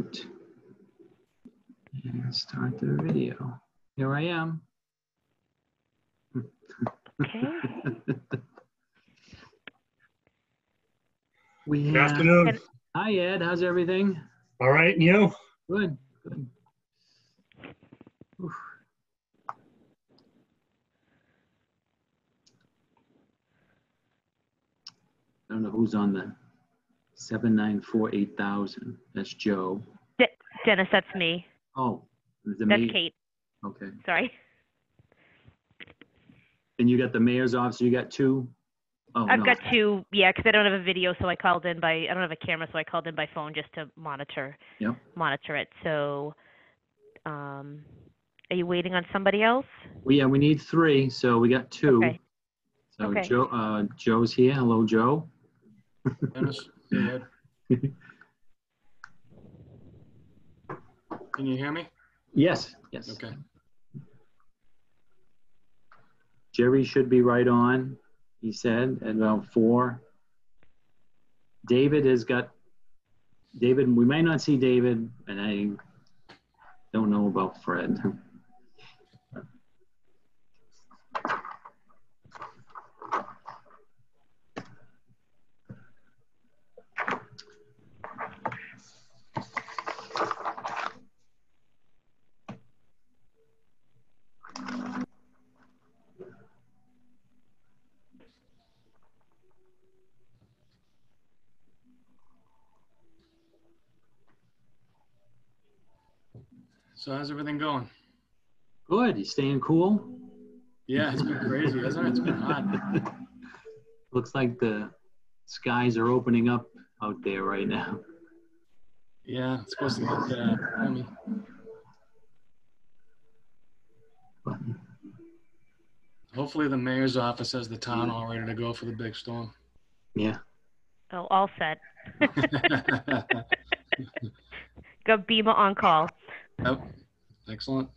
unmute. And start the video. Here I am. Okay. We Good have, afternoon. hi Ed, how's everything? All right, and you? Good, good. Oof. I don't know who's on the seven nine four eight thousand. That's Joe. Dennis, that's me. Oh, is That's me? Kate. Okay. Sorry. And you got the mayor's office, you got two? Oh, I've no. got two, yeah, because I don't have a video, so I called in by, I don't have a camera, so I called in by phone just to monitor, Yep. monitor it. So, um, are you waiting on somebody else? Well, yeah, we need three, so we got two. Okay. So Okay. Joe, uh, Joe's here. Hello, Joe. Dennis, go ahead. Can you hear me? Yes, yes. Okay. Jerry should be right on, he said, at about four. David has got, David, we might not see David, and I don't know about Fred. So how's everything going? Good, you staying cool? Yeah, it's been crazy, hasn't it? It's been hot. Looks like the skies are opening up out there right now. Yeah, it's supposed to get uh, stormy. Hopefully the mayor's office has the town all ready to go for the big storm. Yeah, Oh, all set. Got Beamer on call. Yep. Excellent.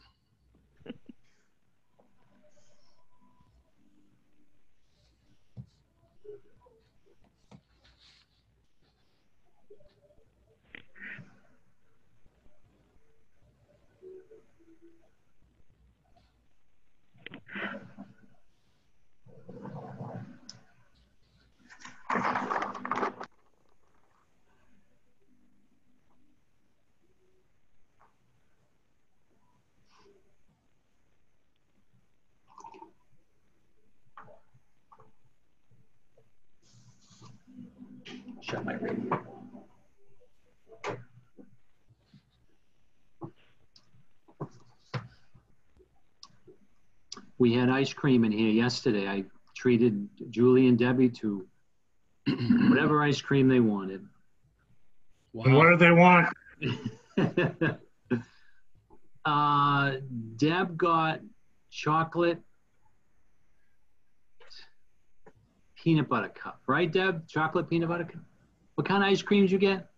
Shut my radio. We had ice cream in here yesterday. I treated Julie and Debbie to whatever ice cream they wanted. And what do they want? uh, Deb got chocolate peanut butter cup, right, Deb? Chocolate peanut butter cup. What kind of ice creams you get?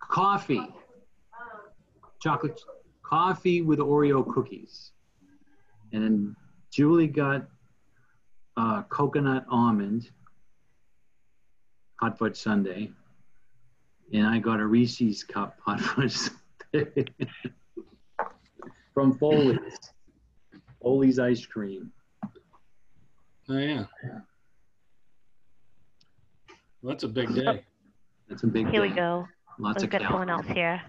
Coffee. Coffee. Chocolate coffee with Oreo cookies. And then Julie got uh, coconut almond hot fudge sundae. And I got a Reese's cup hot fudge sundae from Foley's. Foley's ice cream. Oh, yeah. Well, that's a big day. That's a big day. Here we go. Lots We've of got someone else calories. here.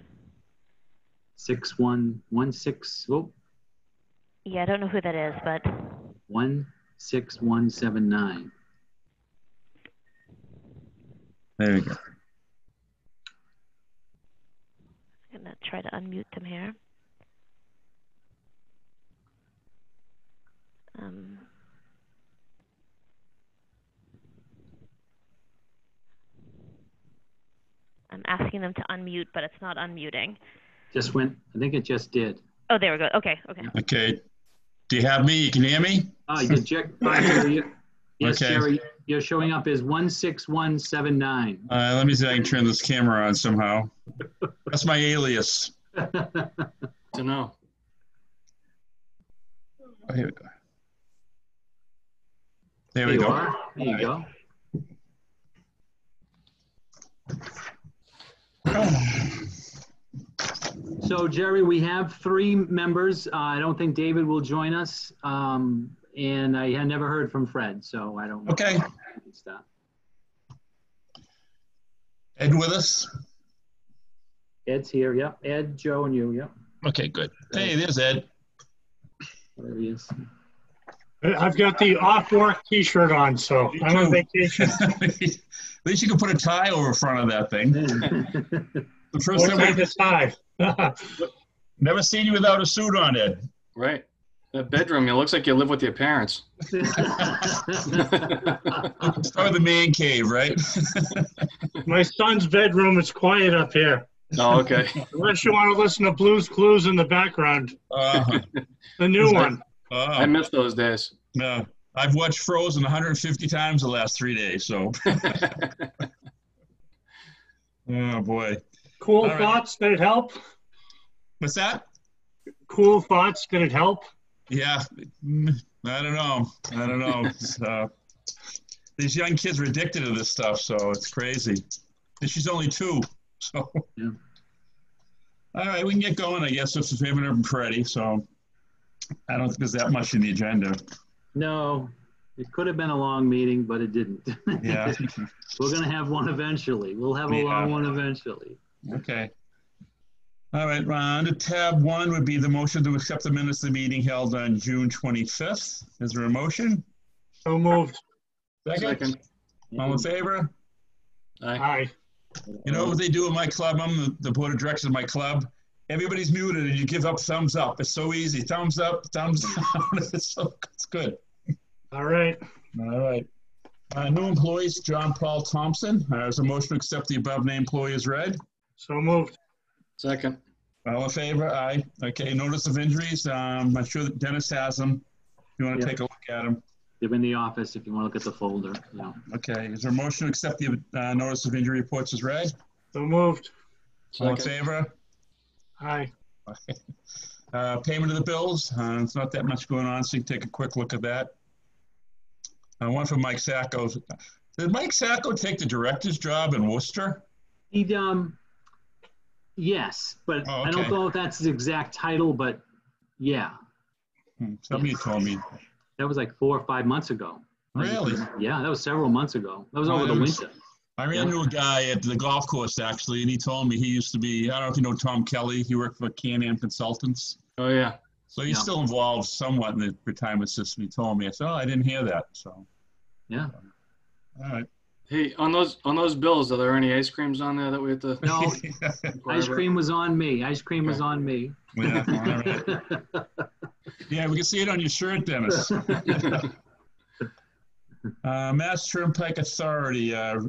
Six one one six oh Yeah, I don't know who that is, but one six one seven nine. There we go. I'm gonna try to unmute them here. Um, I'm asking them to unmute, but it's not unmuting. Just went. I think it just did. Oh, there we go. Okay, okay. Okay. Do you have me? You can hear me? Oh, you check. oh, Jerry, you- Yes, Okay. Jerry, you're showing up as one six one seven nine. Uh, let me see if I can turn this camera on somehow. That's my alias. To know. Oh, here we go. There There we you go. are. There you go. So Jerry, we have three members. Uh, I don't think David will join us. Um, and I had never heard from Fred, so I don't. know. Okay. It's that. Ed with us? Ed's here, yep. Ed, Joe, and you, yep. Okay, good. Hey, there's Ed. There he is. I've got the off-work T-shirt on, so I'm on vacation. At least you can put a tie over front of that thing. The first What time kind we of tie? never seen you without a suit on, Ed. Right. That bedroom, it looks like you live with your parents. Start with the man cave, right? My son's bedroom is quiet up here. Oh, okay. Unless you want to listen to Blues Clues in the background, Uh, the new Is that- one. I uh, miss those days. no, I've watched Frozen 150 times the last three days, so. Oh, boy. Cool All right. thoughts, did it help? What's that? Cool thoughts, did it help? Yeah, mm, I don't know. I don't know. It's, uh, these young kids are addicted to this stuff, so it's crazy. And she's only two, so. Yeah. All right, we can get going, I guess, if we haven't been ready. So I don't think there's that much in the agenda. No, it could have been a long meeting, but it didn't. Yeah. We're gonna have one eventually. We'll have a long one eventually. Okay. All right, Ron, under tab one would be the motion to accept the minutes of the meeting held on June 25th. Is there a motion? So moved. Second. All in favor? Aye. Aye. You know what they do in my club? I'm the, the board of directors of my club. Everybody's muted and you give up thumbs up. It's so easy. Thumbs up, thumbs down. It's so, it's good. All right. All right. Uh, new employees, John Paul Thompson. Uh, there's a motion to accept the above named employee as read. So moved. Second. All in favor? Aye. Okay, notice of injuries. Um, I'm sure that Dennis has them. If you want to Yeah. take a look at them. They're in the office if you want to look at the folder, yeah. Okay, is there a motion to accept the uh, notice of injury reports as read? So moved. All in favor? Aye. Uh, payment of the bills, uh, it's not that much going on, so you can take a quick look at that. Uh, one from Mike Sacco. Did Mike Sacco take the director's job in Worcester? He, um, yes, but Oh, I don't okay. know if that's his exact title, but yeah, Hmm, Somebody told me. that was like four or five months ago. Really? Yeah, that was several months ago. That was Oh, over the was- winter. I ran into a guy at the golf course actually, and he told me he used to be, I don't know if you know Tom Kelly, he worked for Can-Am Consultants. Oh, yeah. So he's Yeah. still involved somewhat in the retirement system, he told me. I said, oh, I didn't hear that, so. Yeah. All right. Hey, on those, on those bills, are there any ice creams on there that we have to? No, ice cream was on me. Ice cream was on me. Yeah, all right. Yeah, we can see it on your shirt, Dennis. Uh, Mass Turnpike Authority, uh,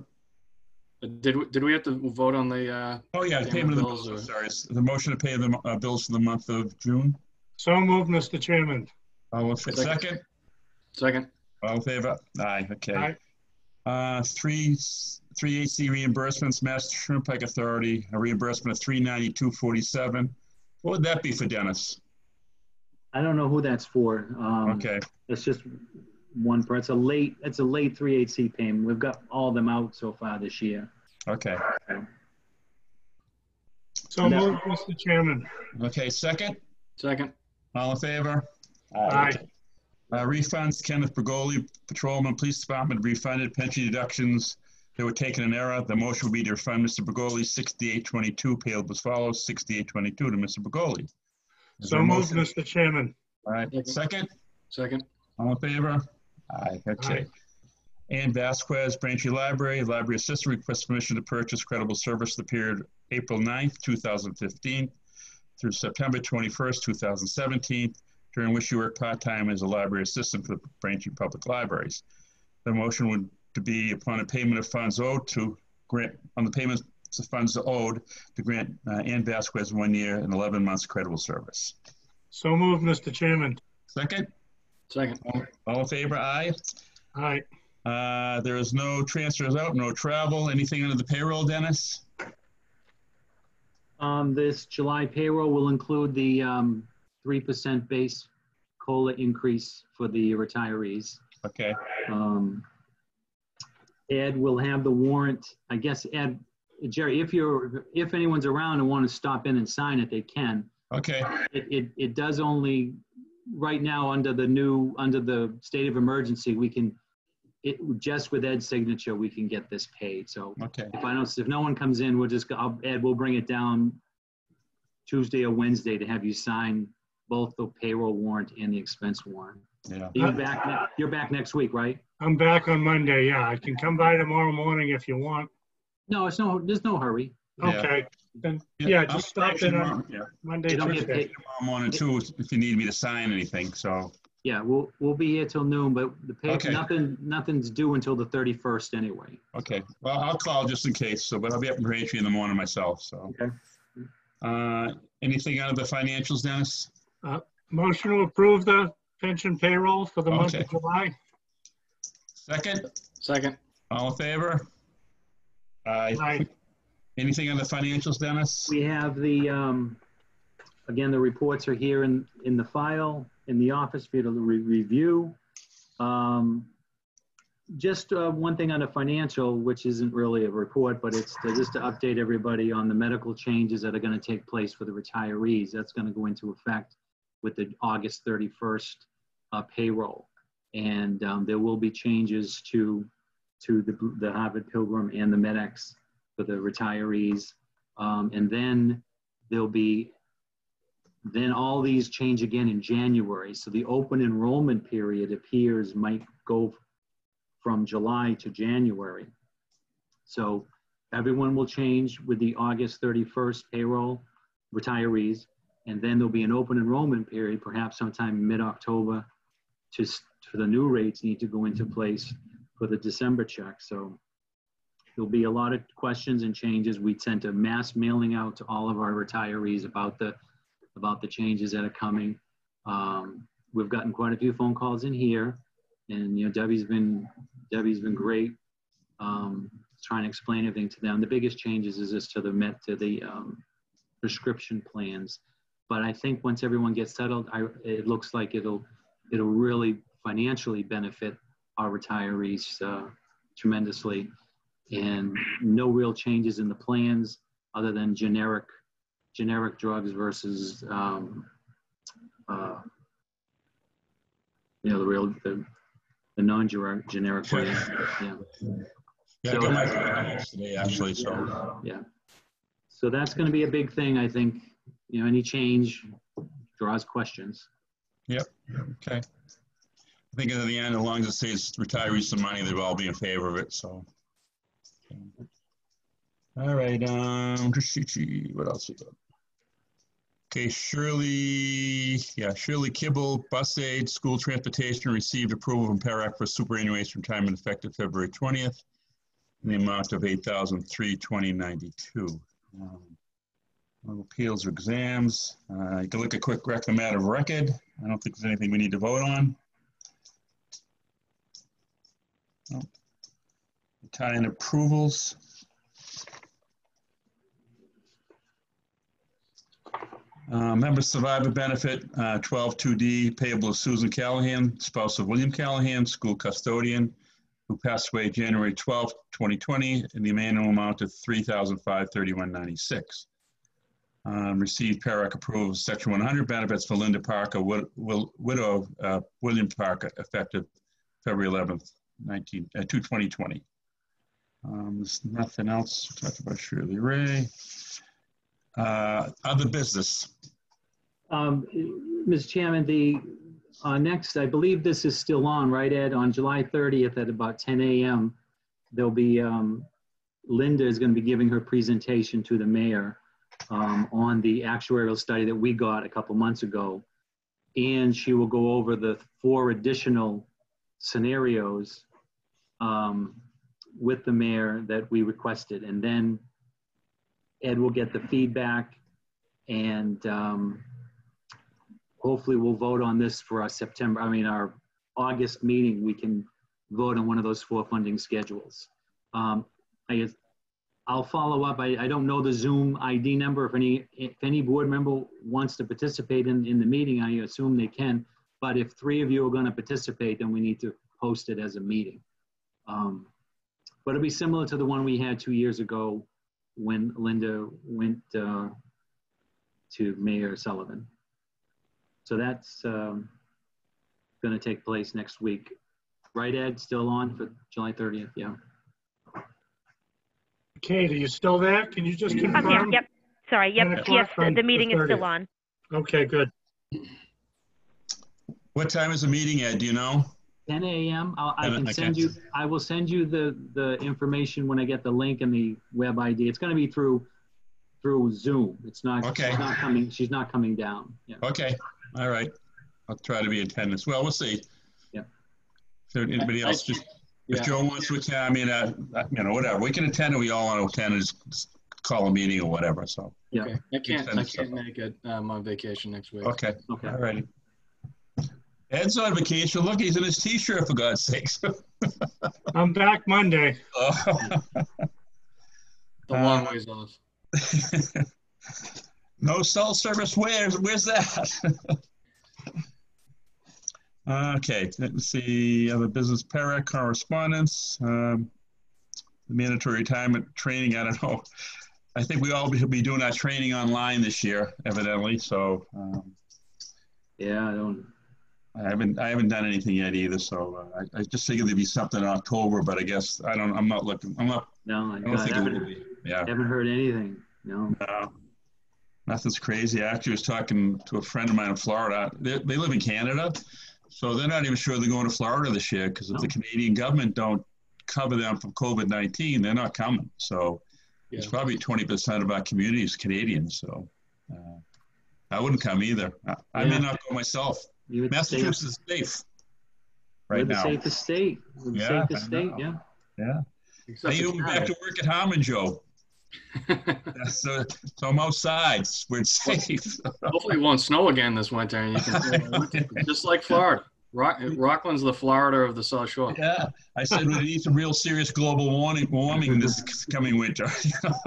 Did, we- did we have to vote on the, uh, oh yeah, Payment payment of the bills bills, or- sorry, it's the motion to pay the uh, bills for the month of June. So moved, Mr. Chairman. All in fa- Second. second, second? all in favor? Aye, okay. Aye. Uh, three, three eight C reimbursements, Mass Turnpike Authority, a reimbursement of three ninety-two forty-seven. What would that be for Dennis? I don't know who that's for. Um, Okay, It's just one per, it's a late, it's a late three eight C payment. We've got all of them out so far this year. okay, So moved, Mr. Chairman. okay, second, Second? all in favor? Aye. Uh, refunds, Kenneth Bergoli, Patrolman, Police Department refunded pension deductions that were taken in error. The motion would be to refund Mr. Bergoli sixty-eight twenty-two, payable as follows, sixty-eight twenty-two to Mr. Bergoli. Is So there a moved, motion? Mr. Chairman. All right, second, Second? all in favor? Aye, okay. Aye. Ann Vasquez, Braintree Library, Library Assistant requests permission to purchase credible service for the period April 9th, two thousand fifteen through September twenty-first, two thousand seventeen, during which you work part-time as a library assistant for the Braintree Public Libraries. The motion would to be upon a payment of funds owed to grant, on the payments of funds owed to grant uh, Ann Vasquez one year and eleven months credible service. So moved, Mr. Chairman. Second, Second? all all in favor, aye? Aye. Uh, there is no transfers out, no travel, anything under the payroll, Dennis? Um, this July payroll will include the, um, three percent base COLA increase for the retirees. Okay, Um, Ed will have the warrant, I guess Ed, Jerry, if you're, if anyone's around and want to stop in and sign it, they can. Okay, It, it, it does only, right now, under the new, under the state of emergency, we can, it, just with Ed's signature, we can get this paid. So okay, if I don't, if no one comes in, we'll just, go- I'll- Ed, we'll bring it down Tuesday or Wednesday to have you sign both the payroll warrant and the expense warrant. yeah. You're back, ne- you're back next week, right? I'm back on Monday, yeah. I can come by tomorrow morning if you want. No, it's no, there's no hurry. Yeah. Okay, then, yeah, I'll just stop approach you in on tomorrow, Yeah, Monday, You don't get Tuesday. paid. tomorrow morning too, if you need me to sign anything, so, Yeah, we'll, we'll be here till noon, but the pay, Okay. nothing, nothing's due until the 31st anyway. okay. Well, I'll call just in case, so, but I'll be up in Braintree in the morning myself, so. Okay. Uh, anything out of the financials, Dennis? Motion to approve the pension payroll for the month Okay. of July? Second, Second. all in favor? Aye. Aye. Anything on the financials, Dennis? We have the, um, again, the reports are here in, in the file, in the office for you to re- review. Um, Just uh, one thing on the financial, which isn't really a report, but it's to- just to update everybody on the medical changes that are going to take place for the retirees. That's going to go into effect with the August 31st uh, payroll. And um, there will be changes to, to the the Harvard Pilgrim and the Medex for the retirees. Um, and then there'll be, then all these change again in January. So the open enrollment period appears might go from July to January. So everyone will change with the August 31st payroll retirees. And then there'll be an open enrollment period, perhaps sometime mid-October, to, for the new rates need to go into place for the December check. So There'll be a lot of questions and changes. We sent a mass mailing out to all of our retirees about the, about the changes that are coming. Um, we've gotten quite a few phone calls in here and, you know, Debbie's been, Debbie's been great. Um, trying to explain everything to them. The biggest changes is just to the met, to the, um, prescription plans. But I think once everyone gets settled, I, it looks like it'll, it'll really financially benefit our retirees, uh, tremendously and no real changes in the plans other than generic generic drugs versus um, uh, you know the real the, the non-generic generic plans. Yeah. Yeah, I got my yesterday, actually, so. Yeah. So that's going to be a big thing. I think you know any change draws questions. Yep. Okay. I think in the end, as long as it saves retirees some money, they'll all be in favor of it, so. All right, um, what else we got? Okay, Shirley, yeah, Shirley Kibble, bus aid, school transportation, received approval from PERAC for superannuation retirement effective February 20th in the amount of 8,320.92. Um, Appeals or exams, uh, you can look at quick rec, the matter of record. I don't think there's anything we need to vote on. No. Tie-in approvals. Uh, Member survivor benefit, uh, 12-2D payable to Susan Callahan, spouse of William Callahan, school custodian, who passed away January 12, 2020, in the annual amount of $3,531.96. Um, Received PERAC approval of Section 100 benefits for Linda Parker, wi- wil- widow of uh, William Parker, effective February 11th, 19, uh, 2020. Um, There's nothing else. Talked about Shirley Ray. Uh, Other business. Um, Mr. Chairman, the uh, next, I believe this is still on, right, Ed? On July 30th at about 10 a.m., there'll be, um, Linda is going to be giving her presentation to the mayor um, on the actuarial study that we got a couple months ago. And she will go over the four additional scenarios um, with the mayor that we requested. And then Ed will get the feedback and um, hopefully we'll vote on this for our September, I mean, our August meeting, we can vote on one of those four funding schedules. Um, I guess, I'll follow up. I, I don't know the Zoom ID number. If any, if any board member wants to participate in, in the meeting, I assume they can. But if three of you are going to participate, then we need to post it as a meeting. Um, But it'll be similar to the one we had two years ago when Linda went uh, to Mayor Sullivan. So that's um, going to take place next week. Right, Ed? Still on for July 30th? Yeah. Kate, are you still there? Can you just I'm here. Yep. Sorry. Yep. Yes. o'clock The, on the the meeting is still on. Okay, good. What time is the meeting, Ed? Do you know? 10 a.m. I'll, I Uh, can send you. I will send you the the information when I get the link and the web ID. It's going to be through through Zoom. It's not. Okay. She's not coming. She's not coming down. Yeah. Okay, all right. I'll try to be in attendance. Well, we'll see. Yeah. If there anybody I- else, just, if Yeah. Joe wants to attend, I mean, uh, uh, you know, whatever. We can attend and we all want to attend and just- just call a meeting or whatever, so, Yeah. Okay. I can't, I can't make it. I'm on vacation next week. okay, Okay. all righty. Ed's on vacation. Look, he's in his t-shirt for God's sakes. I'm back Monday. Oh. The long ways off. No cell service, where's, where's that? Okay, let's see, other business PERAC correspondence, um, mandatory retirement training, I don't know. I think we all will be doing our training online this year, evidently, so, um, Yeah. I don't. I haven't, I haven't done anything yet either, so uh, I, I just figured there'd be something in October, but I guess, I don't, I'm not looking, I'm not, No. I, I don't I think it will be, yeah. haven't heard anything. No. No, nothing's crazy. I actually was talking to a friend of mine in Florida. They, they live in Canada, so they're not even sure they're going to Florida this year because if the Canadian government don't cover them from COVID nineteen, they're not coming. So it's probably twenty percent of our community is Canadian. So uh, I wouldn't come either. I, I may not go myself. You would say Massachusetts is safe we're right the safest state. We're the Yeah, safest state. Yeah. Yeah. Except I for even went back to work at Harmon, Joe. So, so I'm outside. We're safe. Hopefully it won't snow again this winter and you can, just like Florida. Rock, Rockland's the Florida of the South Shore. Yeah, I said we need some real serious global warming, warming this coming winter.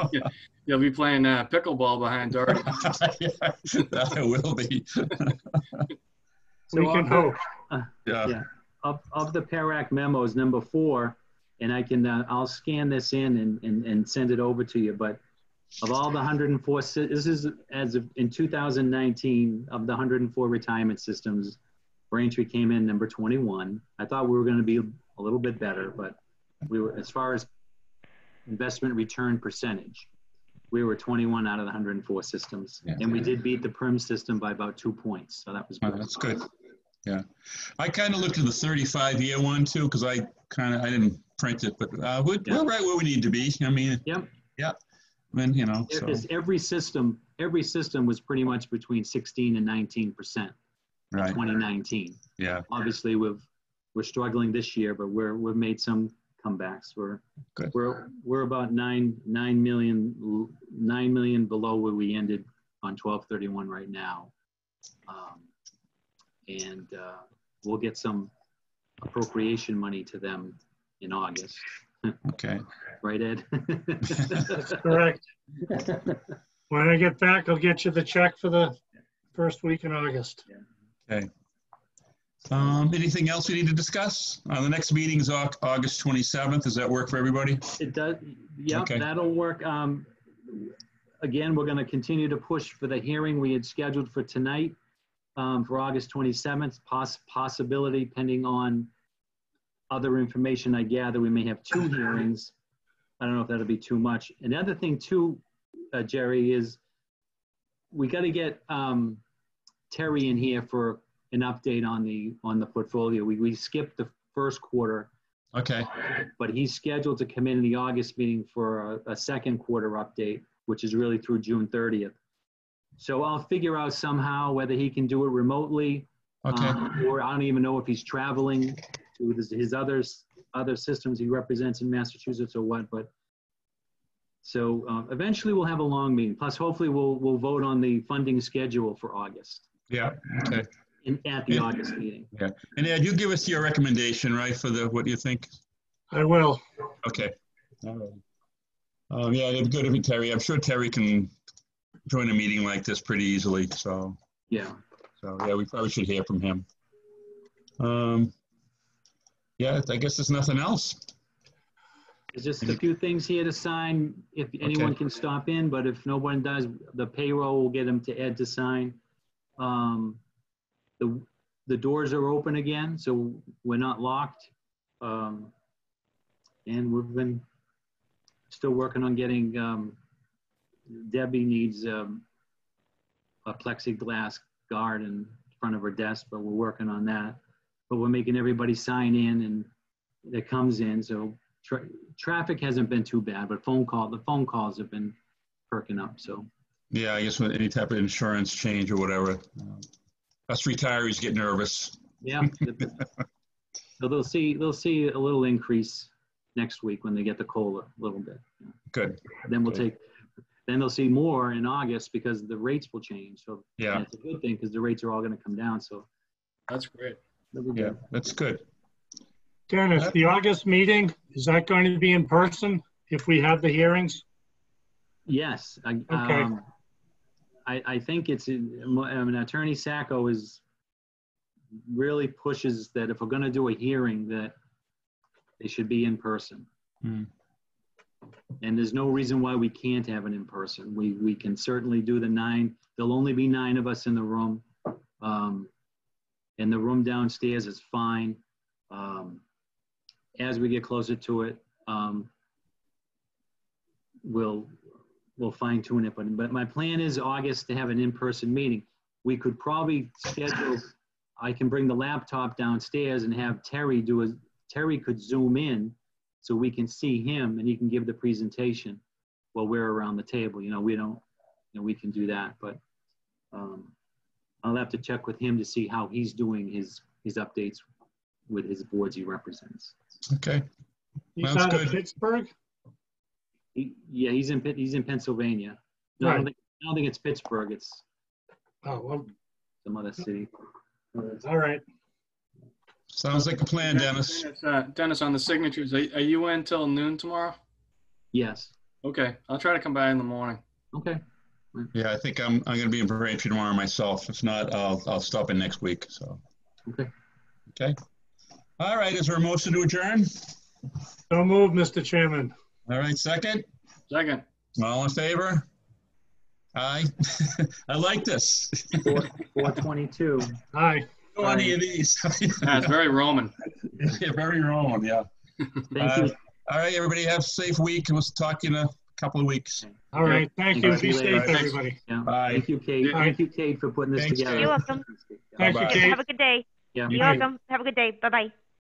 You'll be playing uh, pickleball behind Doherty. That will be. So We can of the- hope. Yeah, Yeah. Of, of the PERAC memos, number four, and I can, uh, I'll scan this in and, and, and send it over to you, but of all the 104, this is as of, in 2019, of the 104 retirement systems, Braintree came in number 21. I thought we were going to be a little bit better, but we were, as far as investment return percentage, we were 21 out of the 104 systems. Yeah. And we did beat the PRIM system by about two points, so that was Oh, good. that's good. Yeah, I kind of looked at the 35 year one too because I kind of I didn't print it, but uh, we're, Yeah. we're right where we need to be. I mean, Yep. yeah. I mean, you know, so every system, every system was pretty much between 16 and 19 percent in right. 2019. Yeah, Obviously, we've we're struggling this year, but we're we've made some comebacks. We're Good. we're we're about nine nine million nine million below where we ended on 1231 right now, um, and uh, we'll get some appropriation money to them in August, okay. right, Ed? That's correct. When I get back, I'll get you the check for the first week in August. Okay. Um, anything else we need to discuss? Uh, the next meeting is Au- August 27th. Does that work for everybody? It does, yeah, Okay. that'll work. Um, again, we're gonna continue to push for the hearing we had scheduled for tonight, um, for August 27th, poss- possibility pending on other information I gather, we may have two hearings. I don't know if that'll be too much. Another thing too, uh, Jerry, is we gotta get, um, Terry in here for an update on the, on the portfolio. We, we skipped the first quarter Okay, but he's scheduled to come in in the August meeting for a, a second quarter update, which is really through June 30th. So I'll figure out somehow whether he can do it remotely, okay, um, or I don't even know if he's traveling to his, his others, other systems he represents in Massachusetts or what, but so uh, eventually we'll have a long meeting. Plus, hopefully we'll, we'll vote on the funding schedule for August, yeah, okay. in, at the August meeting. Yeah. And Ed, you give us your recommendation, right, for the, what do you think? I will. Okay. All right. Um, yeah, it'd be good if Terry, I'm sure Terry can join a meeting like this pretty easily, so, Yeah. so, yeah, we probably should hear from him. Um, yeah, I guess there's nothing else. There's just a few things here to sign, if anyone Okay. can stop in, but if no one does, the payroll will get them to Ed to sign. Um, The, the doors are open again, so we're not locked. Um, And we've been still working on getting, um, Debbie needs um, a plexiglass guard in front of her desk, but we're working on that. But we're making everybody sign in and that comes in, so tra- traffic hasn't been too bad, but phone call, the phone calls have been perking up, so. Yeah, I guess with any type of insurance change or whatever. uh, Us retirees get nervous. Yeah. So they'll see, they'll see a little increase next week when they get the COLA a little bit. Good, Then we'll Okay. take, then they'll see more in August because the rates will change. So yeah, it's a good thing because the rates are all going to come down, so. That's great. that'll yeah, good. that's good. Dennis, the August meeting, is that going to be in person if we have the hearings? Yes, I, Okay. um, I, I think it's, in- I mean, Attorney Sacco is, really pushes that if we're gonna do a hearing, that they should be in person. Hmm. And there's no reason why we can't have it in person. We, we can certainly do the nine, there'll only be nine of us in the room. Um, and the room downstairs is fine. Um, as we get closer to it, um, we'll, we'll fine tune it, but, but my plan is August to have an in-person meeting. We could probably schedule, I can bring the laptop downstairs and have Terry do a, Terry could zoom in so we can see him and he can give the presentation while we're around the table. You know, we don't, you know, we can do that, but, um, I'll have to check with him to see how he's doing his, his updates with his boards he represents. Okay, He's Sounds out of good. Pittsburgh? He, yeah, he's in, he's in Pennsylvania. No, I don't Right. think, I don't think it's Pittsburgh, it's Oh, well, some other city. all right. Sounds like a plan, Dennis. Dennis, uh, Dennis, on the signatures, are, are you in till noon tomorrow? Yes, Okay, I'll try to come by in the morning. okay. Yeah, I think I'm, I'm gonna be in Braintree tomorrow myself. If not, I'll, I'll stop in next week, so. Okay. Okay. All right, is there a motion to adjourn? So move, Mr. Chairman. All right, second? Second, All in favor? Aye. I like this. Four, four twenty-two. Aye. Go on any of these. yeah, it's very Roman. Yeah, Very Roman, yeah. Thank uh, you. All right, everybody have a safe week. We'll talk in a couple of weeks. All right. Thank Thank you. you. Be safe, Thanks. everybody. Yeah. Bye. Thank you, Kate. Yeah. Thank you, Kate, for putting this Thanks, together. You're welcome. Thank you, Kate. Have a good day. Yeah. You're welcome. Have a good day. Bye-bye.